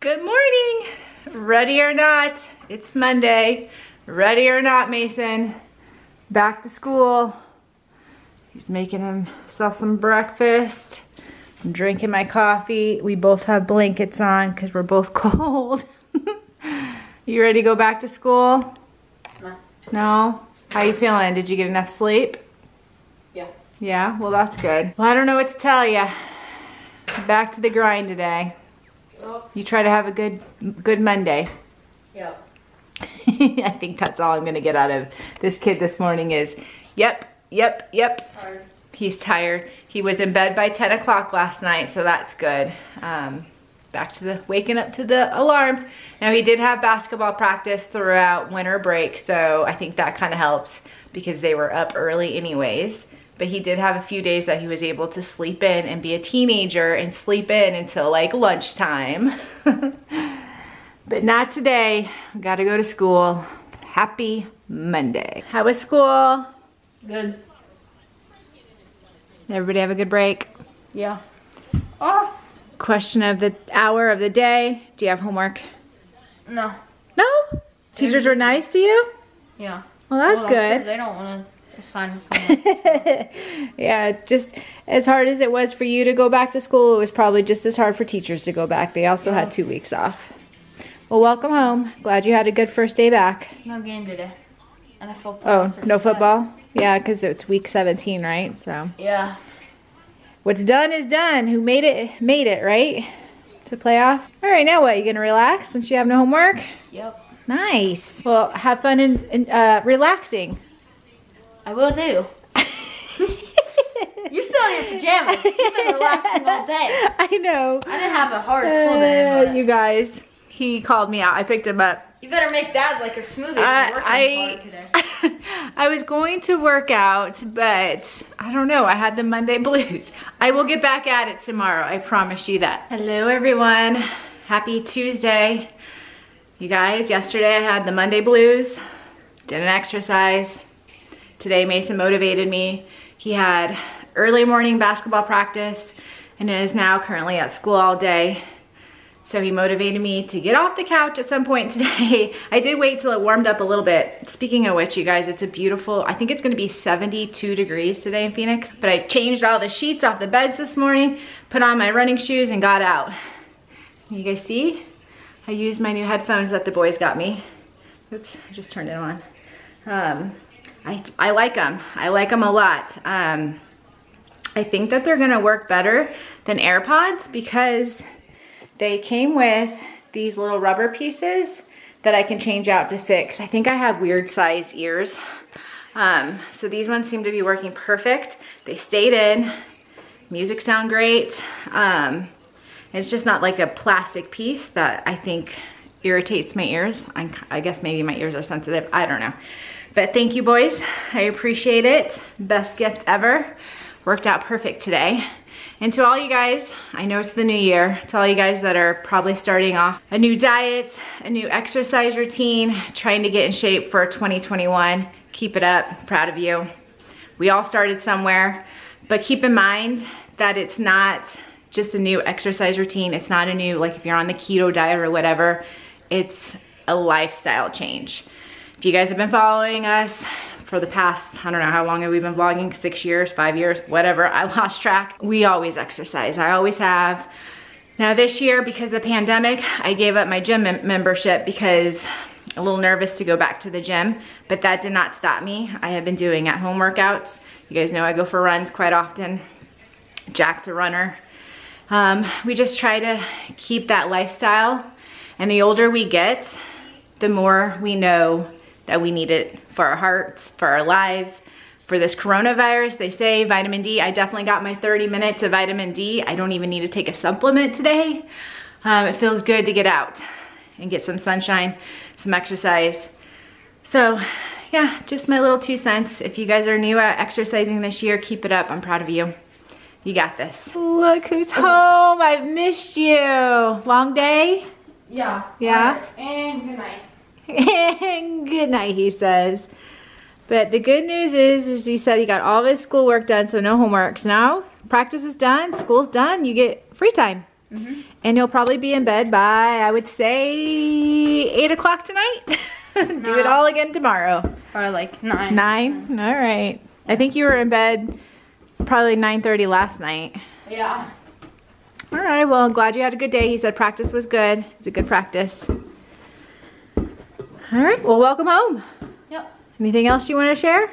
Good morning. Ready or not, it's Monday. Ready or not, Mason. Back to school. He's making himself some breakfast. I'm drinking my coffee. We both have blankets on because we're both cold. you ready to go back to school? No. No? How you feeling? Did you get enough sleep? Yeah. Yeah? Well, that's good. Well, I don't know what to tell you. Back to the grind today. Oh, You try to have a good good Monday. yeah. I think that's all I'm gonna get out of this kid this morning is, yep, yep, yep. Tired. He's tired. He was in bed by 10 o'clock last night, so that's good. Um, back to the waking up to the alarms. Now he did have basketball practice throughout winter break, so I think that kind of helped because they were up early anyways. But he did have a few days that he was able to sleep in and be a teenager and sleep in until like lunchtime. but not today. Gotta go to school. Happy Monday. How was school? Good. Everybody have a good break? Yeah. Oh. Question of the hour of the day. Do you have homework? No. No? Teachers were nice to you? Yeah. Well, that's Well, good. They don't want to us yeah, just as hard as it was for you to go back to school, it was probably just as hard for teachers to go back. They also had two weeks off. Well, welcome home. Glad you had a good first day back. no game today. And I Oh, no football? Yeah, because it's week 17, right? So Yeah. what's done is done. Who made it, made it, right? To playoffs. All right, now what? You gonna relax since you have no homework? Yep. Nice. Well, have fun and, and uh, relaxing. I will do. You're still in your pajamas. You've been relaxing all day. I know. I didn't have a hard school day. Uh, you guys, he called me out. I picked him up. you better make dad like a smoothie. I, You're working hard today. I, I was going to work out, but I don't know. I had the Monday blues. I will get back at it tomorrow. I promise you that. Hello, everyone. Happy Tuesday. You guys, yesterday I had the Monday blues. Didn't exercise. Today Mason motivated me. He had early morning basketball practice and is now currently at school all day. So he motivated me to get off the couch at some point today. I did wait till it warmed up a little bit. Speaking of which, you guys, it's a beautiful, I think it's gonna be 72 degrees today in Phoenix, but I changed all the sheets off the beds this morning, put on my running shoes and got out. You guys see? I used my new headphones that the boys got me. Oops, I just turned it on. Um, I, I like them. I like them a lot. Um, I think that they're gonna work better than AirPods because they came with these little rubber pieces that I can change out to fix. I think I have weird size ears. Um, so these ones seem to be working perfect. They stayed in, music sound great. Um, it's just not like a plastic piece that I think irritates my ears. I, I guess maybe my ears are sensitive, I don't know. But thank you boys, I appreciate it. Best gift ever. Worked out perfect today. And to all you guys, I know it's the new year, to all you guys that are probably starting off a new diet, a new exercise routine, trying to get in shape for 2021, keep it up, proud of you. We all started somewhere, but keep in mind that it's not just a new exercise routine. It's not a new, like if you're on the keto diet or whatever, it's a lifestyle change. If you guys have been following us for the past, I don't know how long have we been vlogging, six years, five years, whatever, I lost track. We always exercise, I always have. Now this year, because of the pandemic, I gave up my gym membership because a little nervous to go back to the gym, but that did not stop me. I have been doing at home workouts. You guys know I go for runs quite often. Jack's a runner. Um, we just try to keep that lifestyle. And the older we get, the more we know that we need it for our hearts, for our lives. For this coronavirus, they say vitamin D. I definitely got my 30 minutes of vitamin D. I don't even need to take a supplement today. Um, it feels good to get out and get some sunshine, some exercise. So yeah, just my little two cents. If you guys are new at exercising this year, keep it up. I'm proud of you. You got this. Look who's home. I've missed you. Long day? Yeah. Yeah? And good night. good night, he says. But the good news is, is he said he got all of his schoolwork done, so no homework. So now practice is done, school's done, you get free time. Mm-hmm. And you'll probably be in bed by, I would say, 8 o'clock tonight. Do it all again tomorrow. Or like nine. Nine? All right. I think you were in bed probably 9.30 last night. Yeah. All right, well, I'm glad you had a good day. He said practice was good. It was a good practice. All right, well, welcome home. Yep. Anything else you want to share?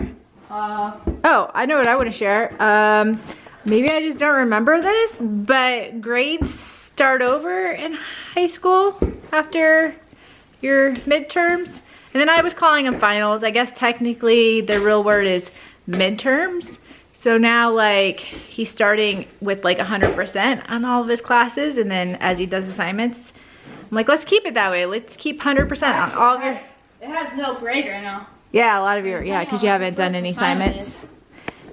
Uh, Oh, I know what I want to share. Um, maybe I just don't remember this, but grades start over in high school after your midterms. And then I was calling them finals. I guess technically the real word is midterms. So now like he's starting with like 100% on all of his classes. And then as he does assignments, I'm like, let's keep it that way. Let's keep 100% on all of your, it has no grade right now. yeah, a lot of your, yeah, because you haven't done any assignments.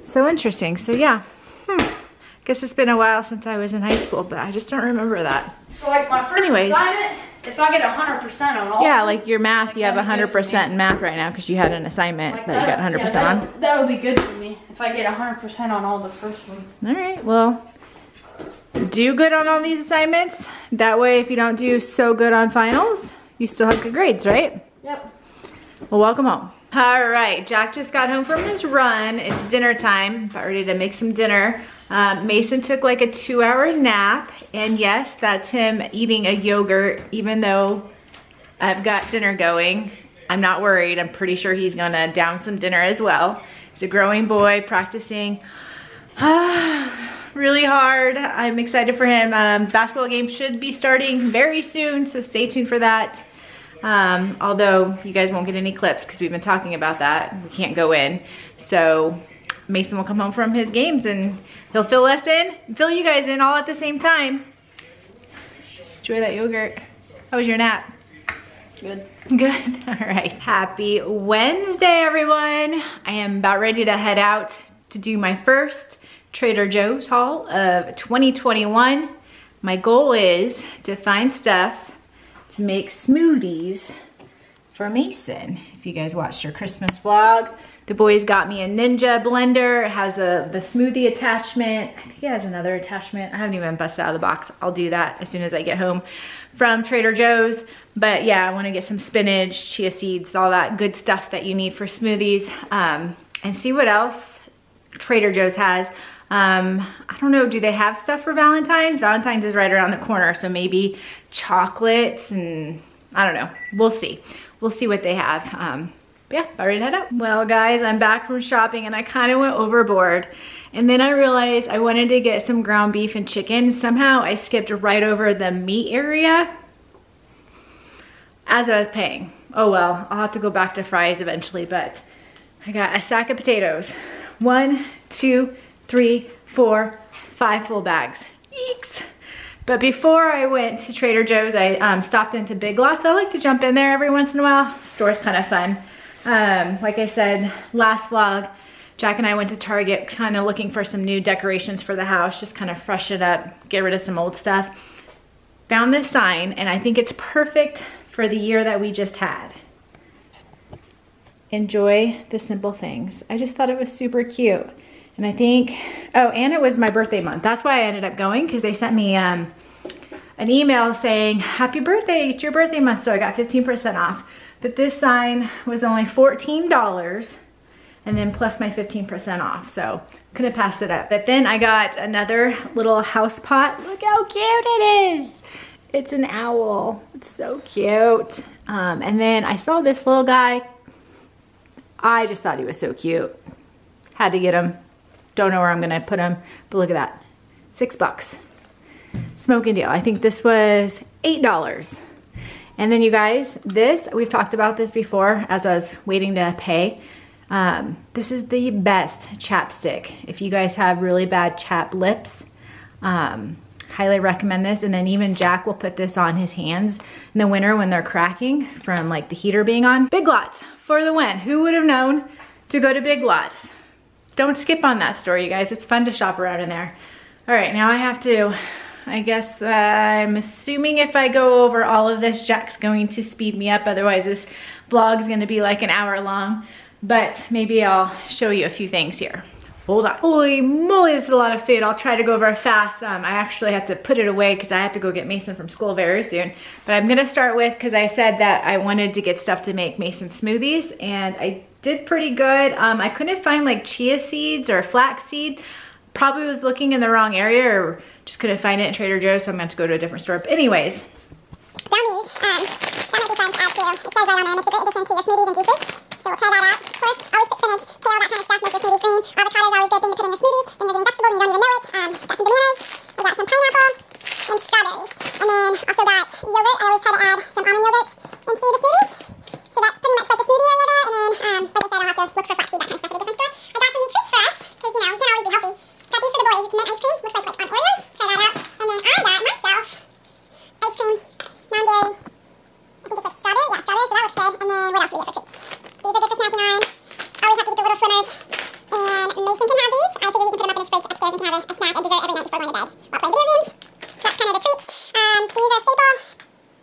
So interesting. So yeah. Hmm. Guess it's been a while since I was in high school, but I just don't remember that. So like my first Anyways. assignment, if I get hundred percent on all. Yeah, like your math, Like, you have that'd be good 100% in math right now because you had an assignment like that you got 100% yeah, that, on. That would be good for me if I get hundred percent on all the first ones. All right, well, do good on all these assignments. That way, if you don't do so good on finals, you still have good grades, right? Yep. Well, welcome home. All right, Jack just got home from his run. It's dinner time. About ready to make some dinner. Um, Mason took like a two hour nap. And yes, that's him eating a yogurt, even though I've got dinner going. I'm not worried. I'm pretty sure he's gonna down some dinner as well. He's a growing boy practicing really hard. I'm excited for him. Um, basketball game should be starting very soon, so stay tuned for that. Um, although you guys won't get any clips because we've been talking about that. We can't go in. So Mason will come home from his games and he'll fill us in, fill you guys in all at the same time. Enjoy that yogurt. How was your nap? Good. Good. All right. Happy Wednesday, everyone. I am about ready to head out to do my first Trader Joe's haul of 2021. My goal is to find stuff to make smoothies for Mason. If you guys watched your Christmas vlog, the boys got me a Ninja blender. It has a the smoothie attachment. I think it has another attachment. I haven't even busted out of the box. I'll do that as soon as I get home from Trader Joe's. But yeah, I wanna get some spinach, chia seeds, all that good stuff that you need for smoothies. Um, and see what else Trader Joe's has. Um, I don't know, do they have stuff for Valentine's? Valentine's is right around the corner, so maybe chocolates and I don't know. We'll see. We'll see what they have. Um, yeah, about ready to head out. Well, guys, I'm back from shopping and I kind of went overboard. And then I realized I wanted to get some ground beef and chicken. Somehow I skipped right over the meat area as I was paying. Oh well, I'll have to go back to Fry's eventually, but I got a sack of potatoes. One, two, three, four, five full bags. Eeks. But before I went to Trader Joe's, I um, stopped into Big Lots. I like to jump in there every once in a while. Store's kind of fun. Um, like I said, last vlog, Jack and I went to Target kind of looking for some new decorations for the house, just kind of fresh it up, get rid of some old stuff. Found this sign, and I think it's perfect for the year that we just had. Enjoy the simple things. I just thought it was super cute. And I think, oh, and it was my birthday month. That's why I ended up going because they sent me um, an email saying, happy birthday, it's your birthday month. So I got 15% off. But this sign was only $14 and then plus my 15% off. So couldn't pass it up. But then I got another little house pot. Look how cute it is. It's an owl. It's so cute. Um, and then I saw this little guy. I just thought he was so cute. Had to get him. Don't know where I'm gonna put them, but look at that. Six bucks. Smoking deal. I think this was $8. And then you guys, this, we've talked about this before as I was waiting to pay. Um, this is the best chapstick. If you guys have really bad chap lips, um, highly recommend this. And then even Jack will put this on his hands in the winter when they're cracking from like the heater being on. Big Lots for the win. Who would have known to go to Big Lots? Don't skip on that store, you guys. It's fun to shop around in there. All right, now I have to, I guess uh, I'm assuming if I go over all of this, Jack's going to speed me up. Otherwise, this vlog is gonna be like an hour long. But maybe I'll show you a few things here. Hold on. Holy moly, this is a lot of food. I'll try to go very fast. Um, I actually have to put it away because I have to go get Mason from school very soon. But I'm gonna start with, because I said that I wanted to get stuff to make Mason smoothies and I did pretty good. Um, I couldn't find like chia seeds or flaxseed. Probably was looking in the wrong area or just couldn't find it at Trader Joe's, so I'm gonna have to go to a different store. But anyways. Um, that might be fun too. It says right on there, makes a great addition to your smoothies and juices. So we'll try that out. Of course, always put spinach, kale, that kind of stuff, make your smoothies green. Always good thing to put in your smoothies. You're getting vegetables and you don't even know it. Um, got some bananas, got some pineapple, and strawberries. And then also got yogurt. I always try to add some almond yogurt into the smoothies. So that's pretty much like the smoothie area there. And then, um, like I said, I'll have to look for flaxseed, that kind of stuff at a different store. I got some new treats for us, because, you know, we can't always be healthy. Got these for the boys. It's mint ice cream. Looks like, like on Oreos. Try that out. And then I got myself ice cream, non-dairy. I think it's like strawberry. Yeah, strawberry. So that looks good. And then what else do we get for treats? These are good for snacking on. Always have to get the little swimmers. And Mason can have these. I figure we can put them up in his fridge upstairs and can have a, a snack and dessert every night before going to bed while playing video games. So that's kind of the treats. Um, these are staple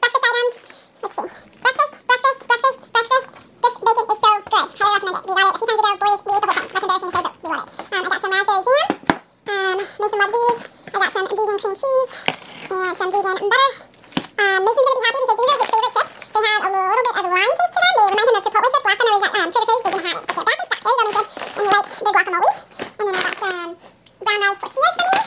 breakfast items. Let's see. Breakfast, breakfast, breakfast, breakfast. This bacon is so good. Highly recommend it. We got it a few times ago. Boys, we ate the whole thing. That's embarrassing to say, but we want it. Um, I got some raspberry jam. Um, Mason loves these. I got some vegan cream cheese and some vegan butter. Um, Mason's gonna be happy because these are his favorite chips. They have a little bit of lime taste to them. They remind him of Chipotle chips. Last time I was at um, Trader Joe's, they didn't have it. But they're back in stock. There you go, Mason. And you like the guacamole. And then I got some brown rice tortillas for me.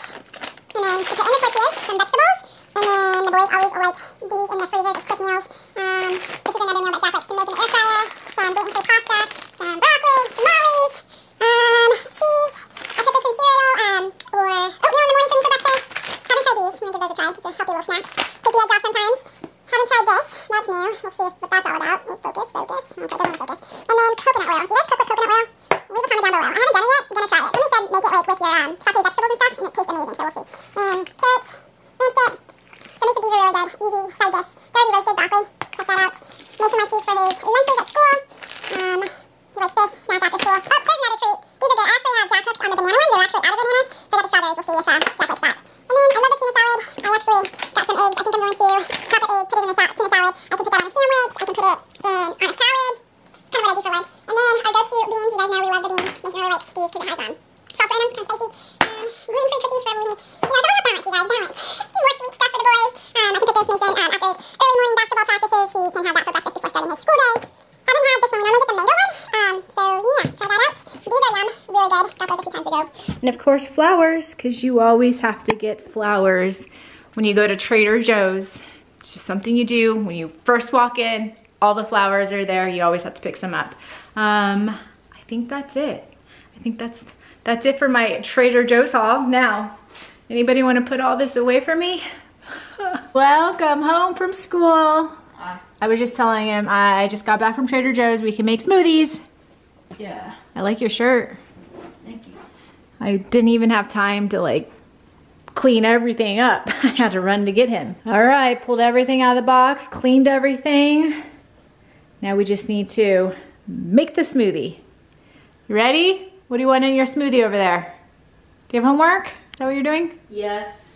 And then to put in the tortillas, some vegetables. And then the boys always like these in the freezer, just quick meals. Um, this is another meal that Jack likes to make in the air fryer. Some gluten-free pasta, some broccoli, tamales, um, cheese. I put this in cereal, um, or oatmeal in the morning for me for breakfast. Haven't tried these. I'm gonna give those a try, just a healthy little snack. Take the edge off sometimes. Haven't tried this. That's new. We'll see what that's all about. Focus, focus. Okay, doesn't to focus. And then coconut oil. Do you guys cook with coconut oil? Leave a comment down below. I haven't done it yet. I'm gonna try it. Somebody said make it like with your um, sauteed vegetables and stuff, and it tastes amazing. So we'll see. And carrots, ranch dip. Some of these are really good. Easy side dish. Dirty roasted broccoli. Check that out. Mason likes these for his lunches at school. Um, he likes this snack after school. Oh, there's another treat. These are good. I actually have Jack hooked on the banana ones. They're actually out of bananas. So I got the strawberries. We'll see if uh, Jack likes that. And then I love the tuna salad. I actually got some eggs. I think I'm going to chop up egg, put it in the sa- tuna salad. I can put that on a sandwich. I can put it in on a salad. Kind of what I do for lunch. And then our go-to beans. You guys know we love the beans. Mason really likes these because it has um, salt in them, kind of spicy. Um, gluten-free cookies for everyone we need. You know, it's all about balance, you guys. Balance. More sweet stuff for the boys. Um, I can put this Mason um, after his early morning basketball practices. He can have that for breakfast before starting his school day. Haven't had this one. We normally get the mango one. Um, so yeah, try that out. These are yum. Really good. Got those a few times ago. And of course flowers, because you always have to get flowers when you go to Trader Joe's. It's just something you do when you first walk in. All the flowers are there. You always have to pick some up. Um, I think that's it. I think that's that's it for my Trader Joe's haul. Now, anybody want to put all this away for me? Welcome home from school. I was just telling him I just got back from Trader Joe's. We can make smoothies. Yeah. I like your shirt. Thank you. I didn't even have time to like clean everything up. I had to run to get him. All right, pulled everything out of the box, cleaned everything. Now we just need to make the smoothie. You ready? What do you want in your smoothie over there? Do you have homework? Is that what you're doing? Yes,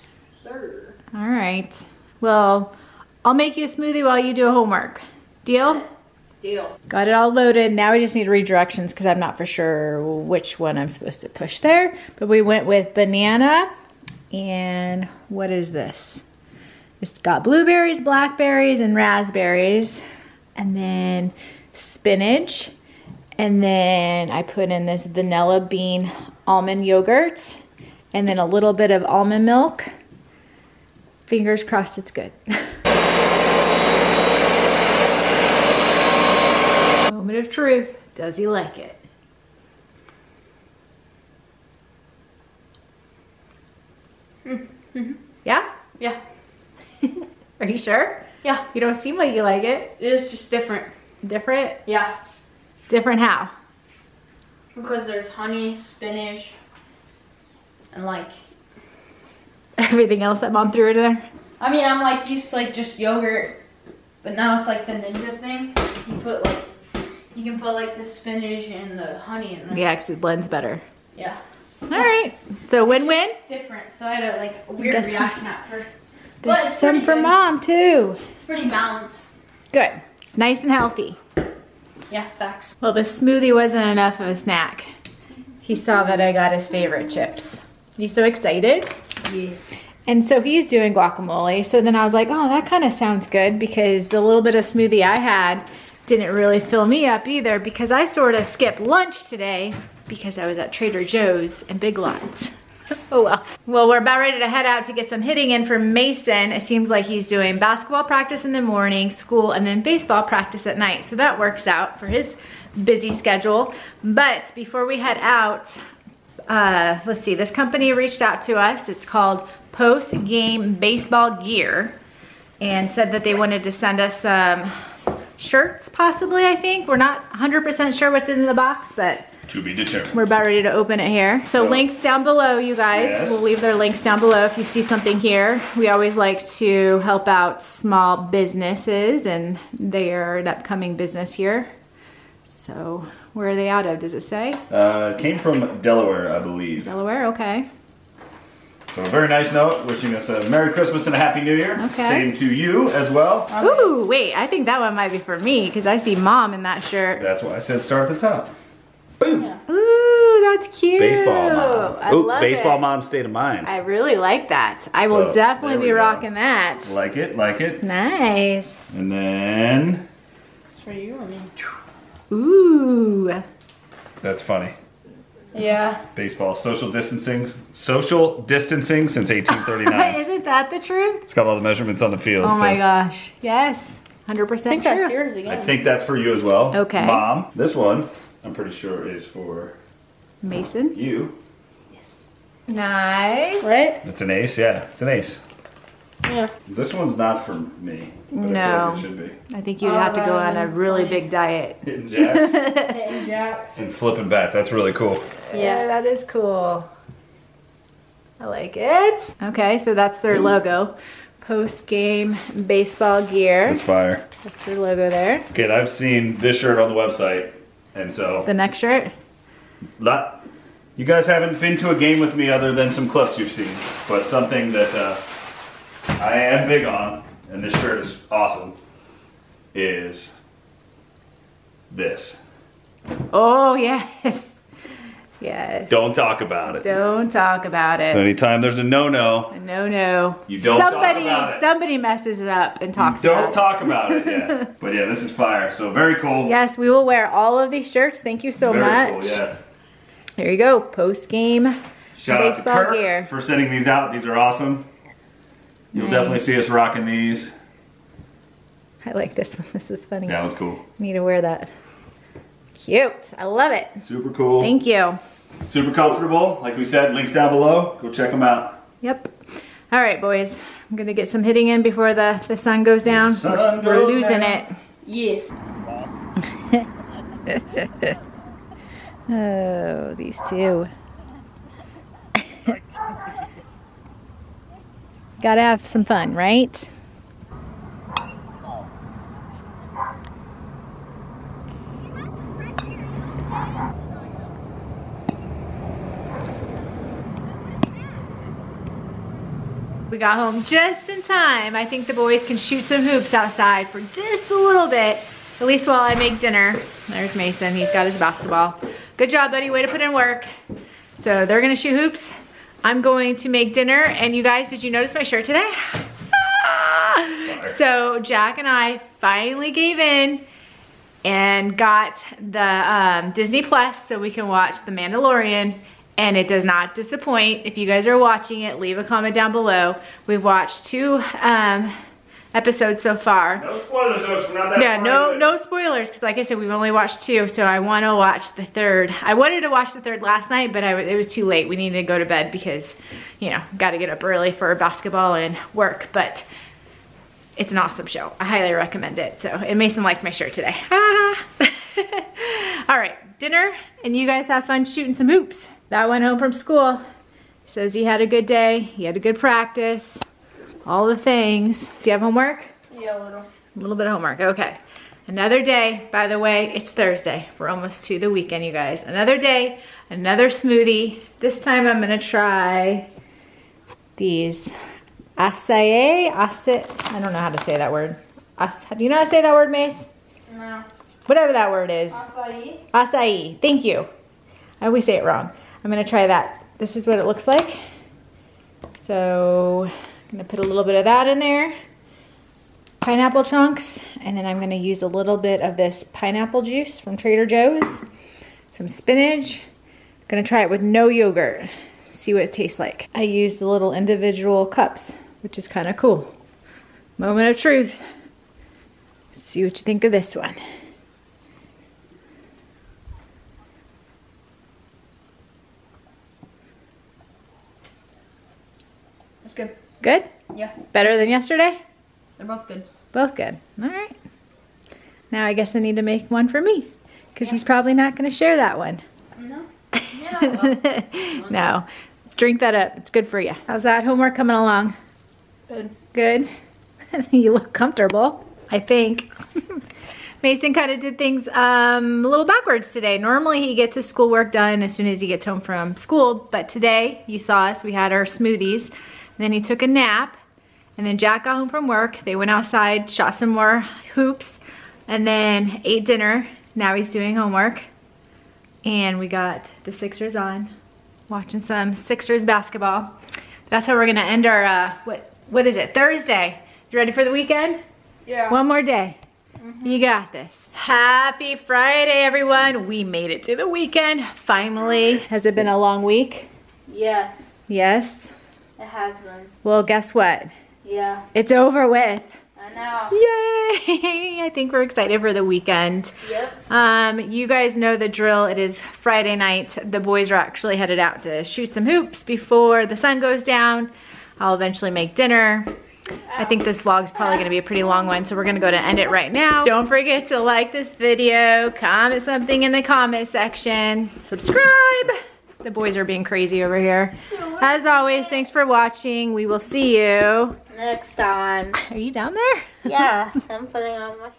sir. All right. Well, I'll make you a smoothie while you do a homework. Deal? Deal. Got it all loaded. Now we just need redirections because I'm not for sure which one I'm supposed to push there. But we went with banana and what is this? It's got blueberries, blackberries, and raspberries. And then spinach. And then I put in this vanilla bean almond yogurt. And then a little bit of almond milk. Fingers crossed it's good. Moment of truth. Does he like it? Mm-hmm. Yeah? Yeah. Are you sure? Yeah. You don't seem like you like it. It's just different. Different? Yeah. Different how? Because there's honey, spinach, and like, Everything else that mom threw in there? I mean, I'm like used to like just yogurt, but now with like the ninja thing, you put like, you can put like the spinach and the honey in there. Yeah, because it blends better. Yeah. All right. So win-win. Different. So I had a like weird That's reaction at first. But There's it's some for good. mom too. It's pretty balanced. Good. Nice and healthy. Yeah, facts. Well, the smoothie wasn't enough of a snack. he saw that I got his favorite chips. You so excited? Yes. And so he's doing guacamole. So then I was like, oh, that kind of sounds good because the little bit of smoothie I had didn't really fill me up either because I sort of skipped lunch today because I was at Trader Joe's and Big Lots. oh well. Well, we're about ready to head out to get some hitting in for Mason. It seems like he's doing basketball practice in the morning, school, and then baseball practice at night. So that works out for his busy schedule. But before we head out, uh, let's see, this company reached out to us. It's called Post Game Baseball Gear and said that they wanted to send us some shirts possibly, I think. We're not 100% sure what's in the box, but To be determined. we're about ready to open it here. So links down below, you guys. Yes. We'll leave their links down below if you see something here. We always like to help out small businesses and they are an upcoming business here. So where are they out of? Does it say? Uh, it came from Delaware, I believe. Delaware, okay. So a very nice note, wishing us a Merry Christmas and a Happy New Year. Okay. Same to you as well. Ooh, wait, I think that one might be for me because I see mom in that shirt. That's why I said start at the top. Boom. Ooh, that's cute. Baseball mom. I Ooh, love baseball it. mom state of mind. I really like that. I will definitely there we be go. rocking that. Like it, like it. Nice. And then It's for you or me? Ooh. that's funny. Yeah. Baseball, social distancing, social distancing since 1839. Isn't that the truth? it's got all the measurements on the field. Oh so my gosh. Yes. 100% I think true. that's yours again. I think that's for you as well. Okay. Mom, this one I'm pretty sure is for Mason. you. Nice. Right? It's an ace, yeah. It's an ace. Yeah. This one's not for me. But I feel No. like it should be. I think you'd have to go on a really big diet. Hitting jacks Hitting jacks. and flipping bats. That's really cool. Yeah, that is cool. I like it. Okay, so that's their logo. Post game baseball gear. It's fire. That's their logo there. Okay, I've seen this shirt on the website, and so The next shirt. lot. You guys haven't been to a game with me other than some clips you've seen, but something that uh, I am big on, and this shirt is awesome, is this. Oh, yes. Yes. Don't talk about it. Don't talk about it. So anytime there's a no-no, No, no. You don't talk somebody, about it. Somebody messes it up and talks about it. don't about talk about it. Yeah, but yeah, this is fire. So very cool. Yes, we will wear all of these shirts. Thank you so very much. Cool, yes. There you go. Post game. Shout out Baseball gear. for sending these out. These are awesome. You'll Nice. definitely see us rocking these. I like this one. This is funny. Yeah, that was cool. Need to wear that. Cute. I love it. Super cool. Thank you. Super comfortable. Like we said, links down below. Go check them out. Yep. All right, boys. I'm gonna get some hitting in before the, the sun goes down. sun we're we're losing down. Yes. Oh, these two. Gotta have some fun, right? We got home just in time. I think the boys can shoot some hoops outside for just a little bit. At least while I make dinner. There's Mason, he's got his basketball. Good job, buddy, way to put in work. So they're gonna shoot hoops. I'm going to make dinner. And you guys, did you notice my shirt today? so Jack and I finally gave in and got the um, Disney Plus so we can watch The Mandalorian and it does not disappoint. If you guys are watching it, leave a comment down below. We've watched two um, episodes so far. No spoilers, folks. We're not that Yeah, far no into no spoilers because like I said, we've only watched two, so I want to watch the third. I wanted to watch the third last night, but I, w- it was too late. We needed to go to bed because, you know, got to get up early for basketball and work, but it's an awesome show. I highly recommend it. So, and Mason liked my shirt today. Ah. All right, dinner, and you guys have fun shooting some hoops. That went home from school. Says he had a good day. He had a good practice. All the things. Do you have homework? Yeah, a little. A little bit of homework, okay. Another day, by the way, it's Thursday. We're almost to the weekend, you guys. Another day, another smoothie. This time I'm gonna try these acai, acai, I don't know how to say that word. As, do you know how to say that word, Mace? No. Whatever that word is. Acai. Acai, thank you. I always say it wrong. I'm gonna try that. This is what it looks like. So gonna put a little bit of that in there. Pineapple chunks, and then I'm gonna use a little bit of this pineapple juice from Trader Joe's. Some spinach. Gonna try it with no yogurt. See what it tastes like. I used the little individual cups, which is kind of cool. Moment of truth. See what you think of this one. That's good. Yeah, Better than yesterday? they're both good. Both good. All right. Now I guess I need to make one for me because he's probably not going to share that one. No. Yeah. well, no. Drink that up. It's good for you. How's that homework coming along? good. Good. you look comfortable, I think. Mason kind of did things um, a little backwards today. Normally he gets his schoolwork done as soon as he gets home from school, but today you saw us, we had our smoothies, and then he took a nap, and then Jack got home from work. They went outside, shot some more hoops, and then ate dinner. Now he's doing homework, and we got the Sixers on, watching some Sixers basketball. That's how we're gonna end our, uh, what, what is it, Thursday. You ready for the weekend? Yeah. One more day. You got this. Happy Friday, everyone. We made it to the weekend, finally. Has it been a long week? Yes, Yes. It has been. Well, guess what? Yeah, It's over with. I know. Yay! I think we're excited for the weekend. Yep. Um, you guys know the drill. It is Friday night. The boys are actually headed out to shoot some hoops before the sun goes down. I'll eventually make dinner. I think this vlog's probably gonna be a pretty long one, so we're gonna go to end it right now. Don't forget to like this video, comment something in the comment section, subscribe. The boys are being crazy over here. As always, thanks for watching. We will see you. Next time. Are you down there? Yeah, I'm putting on my.